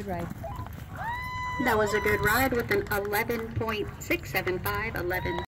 Good ride. That was a good ride with an 11.675, 11.